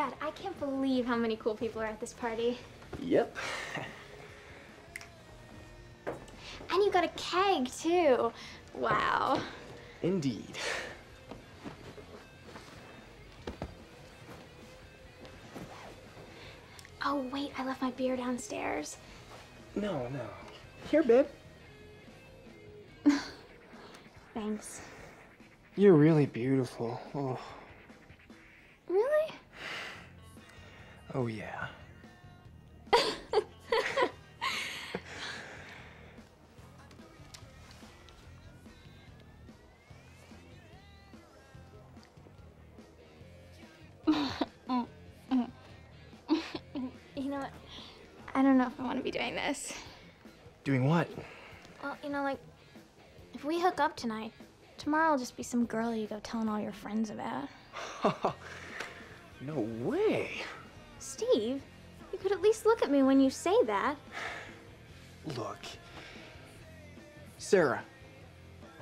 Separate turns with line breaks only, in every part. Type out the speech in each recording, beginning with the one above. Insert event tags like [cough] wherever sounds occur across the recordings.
God, I can't believe how many cool people are at this party.
Yep. [laughs]
And you got a keg, too. Wow.
Indeed.
Oh, wait, I left my beer downstairs.
No, no. Here, babe. [laughs]
Thanks.
You're really beautiful. Oh,
Really?
Oh yeah.
You know what? I don't know if I want to be doing this.
Doing what?
Well, you know, like, if we hook up tonight, tomorrow will just be some girl you go telling all your friends about. [laughs]
no way.
Steve, you could at least look at me when you say that.
Look. Sarah,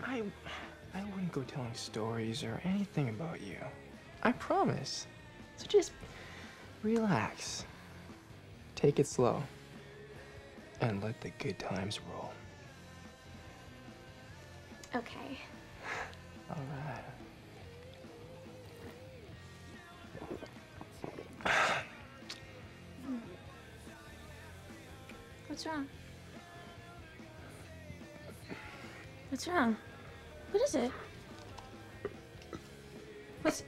I I wouldn't go telling stories or anything about you. I promise. So just relax. Take it slow. And let the good times roll.
Okay. [sighs]
All right.
What's wrong? What's wrong? What is it? What's.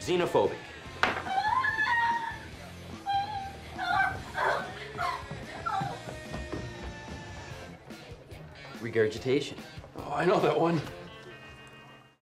Xenophobic. Regurgitation.
Oh, I know that one.